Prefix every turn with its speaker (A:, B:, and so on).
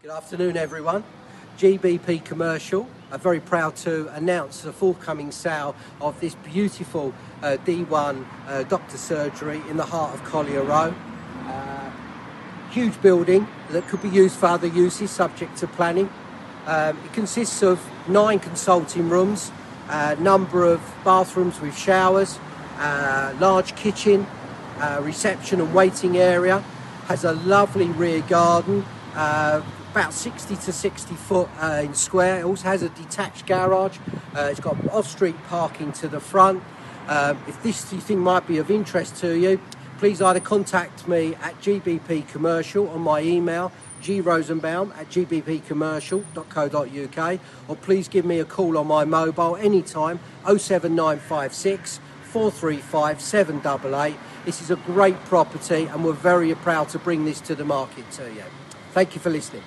A: Good afternoon, everyone. GBP Commercial are very proud to announce the forthcoming sale of this beautiful uh, D1 uh, doctor surgery in the heart of Collier Row. Uh, huge building that could be used for other uses subject to planning. Um, it consists of nine consulting rooms, a number of bathrooms with showers, uh, large kitchen, uh, reception and waiting area, has a lovely rear garden, uh, about 60 to 60 foot uh, in square. It also has a detached garage. Uh, it's got off-street parking to the front. Um, if this you think might be of interest to you, please either contact me at GBP Commercial on my email grosenbaum at gbpcommercial.co.uk or please give me a call on my mobile anytime 07956 435 788. This is a great property and we're very proud to bring this to the market to you. Thank you for listening.